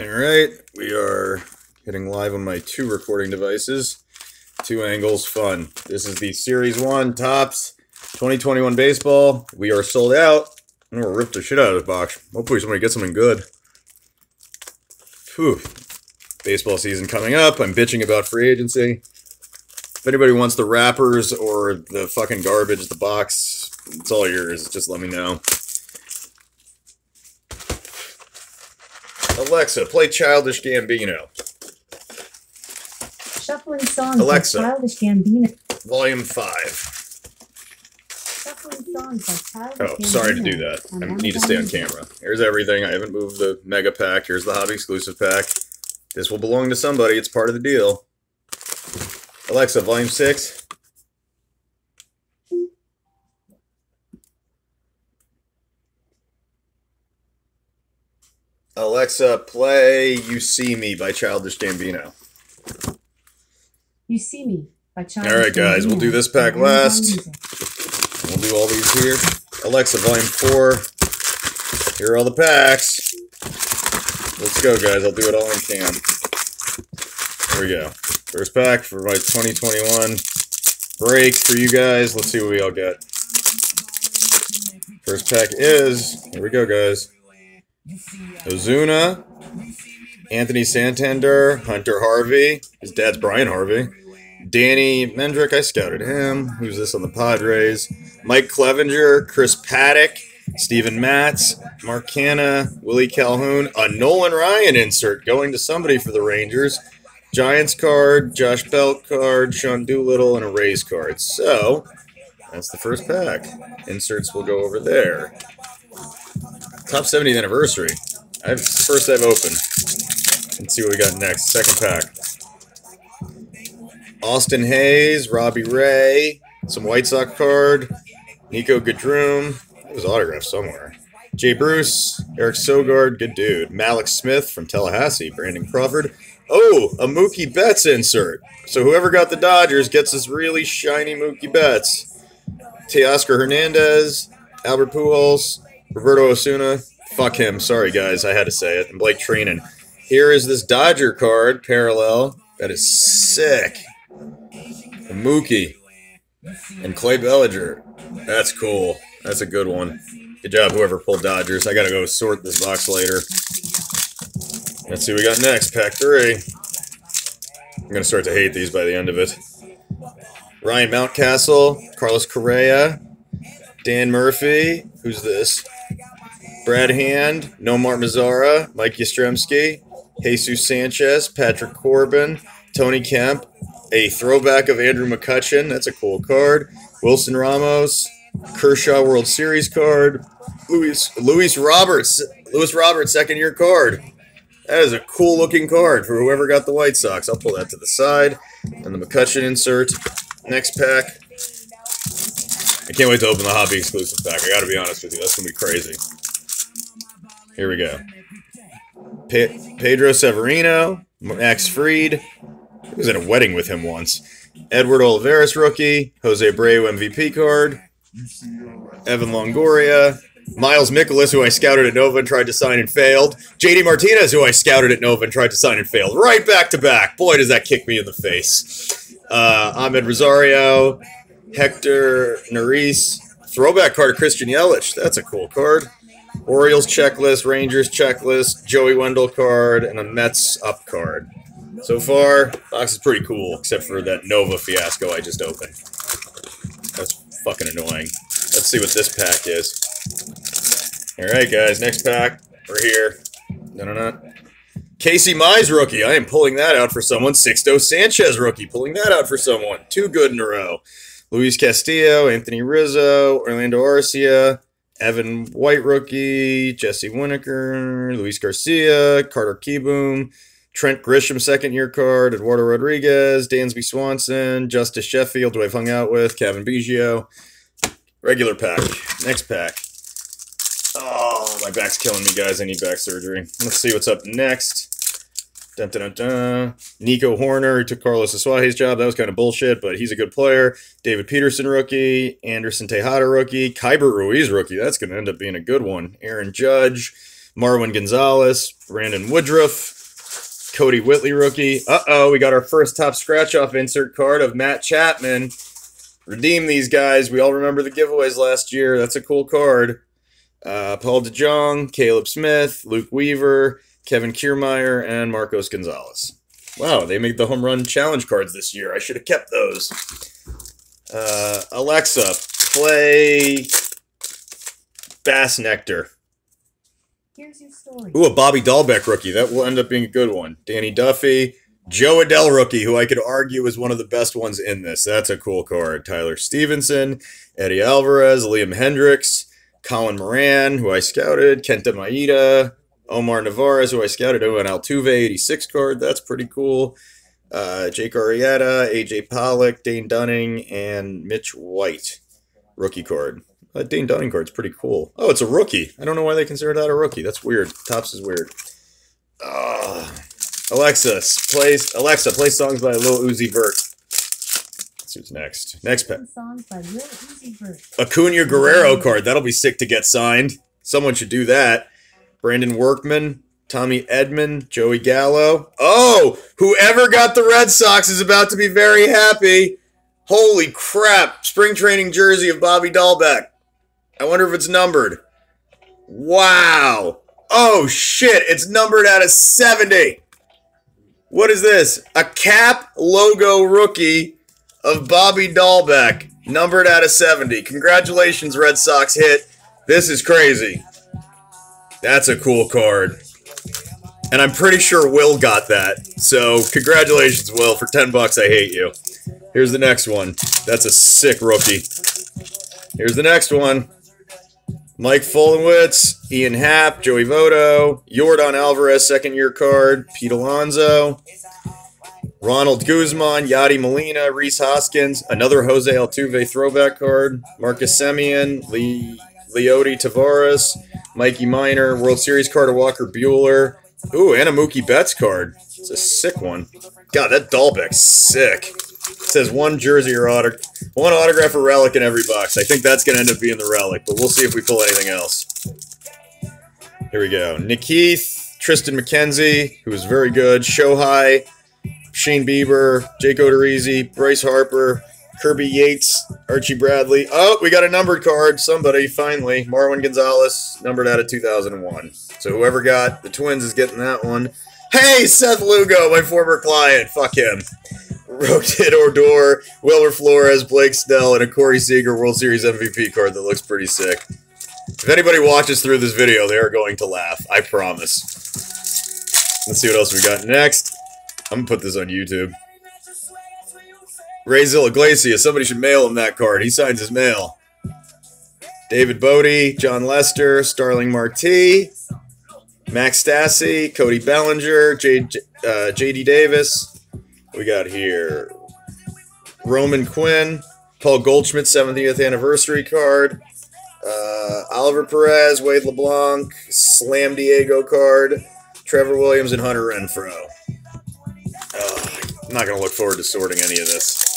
All right, we are hitting live on my two recording devices. Two angles, fun. This is the Series 1 Topps 2021 baseball. We are sold out. I'm gonna rip the shit out of this box. Hopefully, somebody gets something good. Whew. Baseball season coming up. I'm bitching about free agency. If anybody wants the wrappers or the fucking garbage, the box, it's all yours. Just let me know. Alexa, play Childish Gambino. Shuffling songs Alexa. by Childish Gambino. Volume 5. Shuffling songs by Childish Oh, sorry to do that. I need to stay on camera. Here's everything. I haven't moved the mega pack. Here's the hobby exclusive pack. This will belong to somebody. It's part of the deal. Alexa, volume 6. Alexa, play You See Me by Childish Gambino. You See Me by Childish All right, guys, we'll do this pack last. We'll do all these here. Alexa, volume four. Here are all the packs. Let's go, guys. I'll do it all on can. Here we go. First pack for my 2021 break for you guys. Let's see what we all get. First pack is here we go, guys. Ozuna, Anthony Santander, Hunter Harvey. His dad's Brian Harvey. Danny Mendick, I scouted him. Who's this on the Padres? Mike Clevinger, Chris Paddack, Steven Matz, Mark Canha, Willie Calhoun, a Nolan Ryan insert going to somebody for the Rangers. Giants card, Josh Belt card, Sean Doolittle, and a Rays card. So, that's the first pack. Inserts will go over there. Top 70th anniversary. I've first I've opened. Let's see what we got next. Second pack. Austin Hays, Robbie Ray, some White Sox card, Niko Goodrum, it was autographed somewhere. Jay Bruce, Eric Sogard, good dude. Mallex Smith from Tallahassee, Brandon Crawford. Oh, a Mookie Betts insert. So whoever got the Dodgers gets this really shiny Mookie Betts. Teoscar Hernandez, Albert Pujols, Roberto Osuna. Fuck him. Sorry, guys. I had to say it. And Blake Treinen. Here is this Dodger card, parallel. That is sick. Mookie. And Clay Bellinger. That's cool. That's a good one. Good job, whoever pulled Dodgers. I gotta go sort this box later. Let's see what we got next. Pack three. I'm gonna start to hate these by the end of it. Ryan Mountcastle, Carlos Correa, Dan Murphy. Who's this? Brad Hand, Nomar Mazara, Mike Yastrzemski, Jesus Sanchez, Patrick Corbin, Tony Kemp, a throwback of Andrew McCutchen. That's a cool card. Wilson Ramos, Kershaw World Series card. Luis Luis Roberts, Luis Roberts second year card. That is a cool looking card for whoever got the White Sox. I'll pull that to the side. And the McCutchen insert. Next pack. I can't wait to open the hobby exclusive pack. I gotta be honest with you. That's gonna be crazy. Here we go. Pe- Pedro Severino, Max Fried. I was at a wedding with him once. Edward Olivares rookie, Jose Abreu MVP card, Evan Longoria, Miles Mikolas, who I scouted at Nova and tried to sign and failed, JD Martinez, who I scouted at Nova and tried to sign and failed, right back to back. Boy, does that kick me in the face. Uh, Amed Rosario, Hector Neris, throwback card of Christian Yelich. That's a cool card. Orioles checklist, Rangers checklist, Joey Wendle card, and a Mets up card. So far, box is pretty cool, except for that Nova fiasco I just opened. That's fucking annoying. Let's see what this pack is. All right, guys, next pack. We're here. No, no, no. Casey Mize rookie. I am pulling that out for someone. Sixto Sanchez rookie. Pulling that out for someone. Two good in a row. Luis Castillo, Anthony Rizzo, Orlando Arcia, Evan White rookie, Jesse Winokur, Luis Garcia, Carter Kieboom, Trent Grisham second year card, Eduardo Rodriguez, Dansby Swanson, Justus Sheffield, who I've hung out with, Cavan Biggio. Regular pack. Next pack. Oh, my back's killing me, guys. I need back surgery. Let's see what's up next. Dun, dun, dun. Nico Hoerner, took Carlos Asuaje's job. That was kind of bullshit, but he's a good player. David Peterson, rookie. Anderson Tejeda, rookie. Keibert Ruiz, rookie. That's going to end up being a good one. Aaron Judge. Marwin Gonzalez, Brandon Woodruff, Kodi Whitley rookie. Uh oh, we got our first top scratch off insert card of Matt Chapman. Redeem these guys. We all remember the giveaways last year. That's a cool card. Uh, Paul DeJong, Caleb Smith, Luke Weaver, Kevin Kiermaier, and Marcos Gonzalez. Wow, they made the home run challenge cards this year. I should have kept those. Uh, Alexa, play Bassnectar. Here's your story. Ooh, a Bobby Dalbec rookie. That will end up being a good one. Danny Duffy. Jo Adell rookie, who I could argue is one of the best ones in this. That's a cool card. Tyler Stephenson, Eddie Alvarez, Liam Hendriks, Colin Moran, who I scouted, Kenta Maeda, Omar Narvaez, who I scouted, an Altuve 86 card. That's pretty cool. Uh, Jake Arrieta, AJ Pollock, Dane Dunning, and Mitch White. Rookie card. Uh, Dane Dunning card's pretty cool. Oh, it's a rookie. I don't know why they consider that a rookie. That's weird. Topps is weird. Uh, Alexa, play Alexa, play songs by Lil Uzi Vert. Let's see what's next. Next pet. Songs by Lil Uzi Vert. Acuna Guerrero card. That'll be sick to get signed. Someone should do that. Brandon Workman, Tommy Edman, Joey Gallo. Oh, whoever got the Red Sox is about to be very happy. Holy crap. Spring training jersey of Bobby Dalbec. I wonder if it's numbered. Wow. Oh, shit. It's numbered out of 70. What is this? A cap logo rookie of Bobby Dalbec, numbered out of 70. Congratulations, Red Sox hit. This is crazy. That's a cool card. And I'm pretty sure Will got that. So, congratulations, Will. For 10 bucks, I hate you. Here's the next one. That's a sick rookie. Here's the next one. Mike Folowitz, Ian Happ, Joey Votto, Yordan Alvarez, second year card, Pete Alonso, Ronald Guzman, Yadi Molina, Rhys Hoskins, another Jose Altuve throwback card, Marcus Semien, Lee, Leody Taveras, Mikey Minor, World Series card of Walker Buehler. Ooh, and a Mookie Betts card. It's a sick one. God, that Dalbec's sick. It says one jersey or autograph, one autograph or relic in every box. I think that's going to end up being the relic, but we'll see if we pull anything else. Here we go. Nick Heath, Triston McKenzie, who was very good. Shohei, Shane Bieber, Jake Odorizzi, Bryce Harper, Kirby Yates, Archie Bradley. Oh, we got a numbered card. Somebody finally. Marwin Gonzalez, numbered out of 2001. So whoever got the Twins is getting that one. Hey, Seth Lugo, my former client. Fuck him. Rohit Odor, Wilmer Flores, Blake Snell, and a Corey Seager World Series MVP card that looks pretty sick. If anybody watches through this video, they are going to laugh. I promise. Let's see what else we got next. I'm gonna put this on YouTube. Raisel Iglesias, somebody should mail him that card. He signs his mail. David Bote, Jon Lester, Starling Marte, Max Stassi, Cody Bellinger, J, uh, JD Davis. We got here Roman Quinn, Paul Goldschmidt, 70th anniversary card. Uh, Oliver Perez, Wade LeBlanc, Slam Diego card, Trevor Williams, and Hunter Renfroe. Uh, I'm not going to look forward to sorting any of this.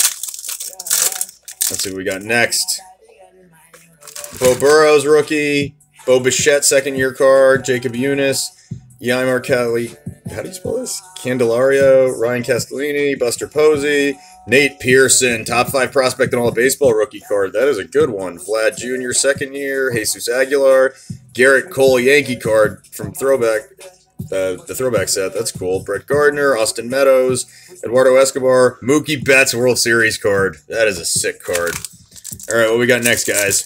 Let's see what we got next. Bo Burrows, rookie. Bo Bichette, second year card. Jakob Junis. Yimar Kelly. How do you spell this? Candelario. Ryan Castellini. Buster Posey. Nate Pearson, top five prospect in all baseball rookie card. That is a good one. Vlad Jr., second year. Jesus Aguilar. Gerrit Cole, Yankee card from throwback. The, the throwback set. That's cool. Brett Gardner, Austin Meadows, Eduardo Escobar, Mookie Betts World Series card. That is a sick card. All right, what we got next, guys?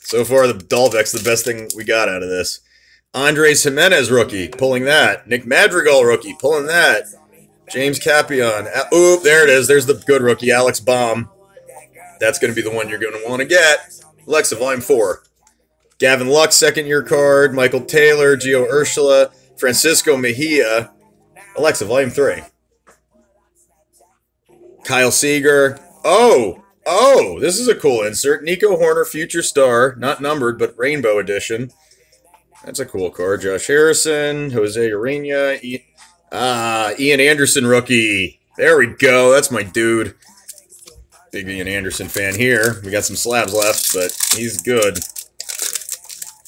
So far, the Dalbec's the best thing we got out of this. Andres Gimenez rookie, pulling that. Nick Madrigal rookie, pulling that. James Capion. Oop, there it is. There's the good rookie, Alec Bohm. That's going to be the one you're going to want to get. Alexa, volume four. Gavin Lux, second year card. Michael Taylor, Gio Urshela, Francisco Mejia. Alexa, volume three. Kyle Seager. Oh, oh, this is a cool insert. Nico Hoerner, future star, not numbered, but rainbow edition. That's a cool card. Josh Harrison, Jose Urena, e- ah, Ian Anderson rookie. There we go. That's my dude. Big Ian Anderson fan here. We got some slabs left, but he's good.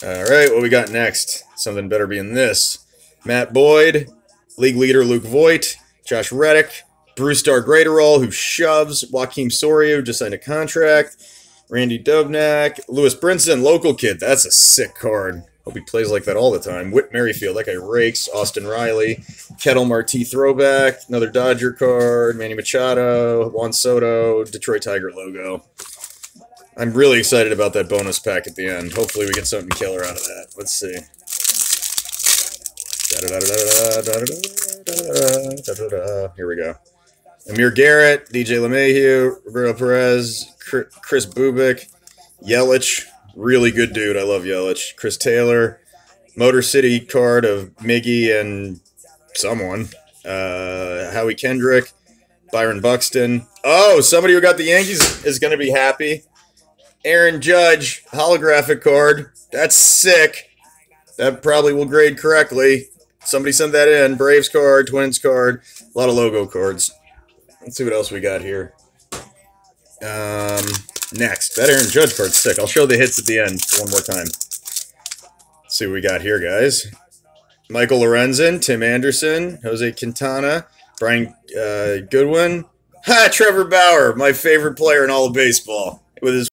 All right, what we got next? Something better be in this. Matt Boyd, league leader Luke Voit, Josh Reddick, Brusdar Graterol, who shoves, Joakim Soria, who just signed a contract, Randy Dobnak, Lewis Brinson, local kid. That's a sick card. Hope he plays like that all the time. Whit Merrifield, that guy rakes. Austin Riley, Ketel Marte throwback, another Dodger card, Manny Machado, Juan Soto, Detroit Tiger logo. I'm really excited about that bonus pack at the end. Hopefully we get something killer out of that. Let's see. Here we go. Amir Garrett, DJ LeMahieu, Roberto Perez, Chris Bubic, Yelich, really good dude. I love Yelich. Chris Taylor, Motor City card of Miggy and someone. Uh, Howie Kendrick, Byron Buxton. Oh, somebody who got the Yankees is going to be happy. Aaron Judge, holographic card. That's sick. That probably will grade correctly. Somebody sent that in. Braves card, Twins card, a lot of logo cards. Let's see what else we got here. Um, next, that Aaron Judge card's sick. I'll show the hits at the end one more time. Let's see what we got here, guys. Michael Lorenzen, Tim Anderson, Jose Quintana, Brian uh, Goodwin. Ha! Trevor Bauer, my favorite player in all of baseball, with his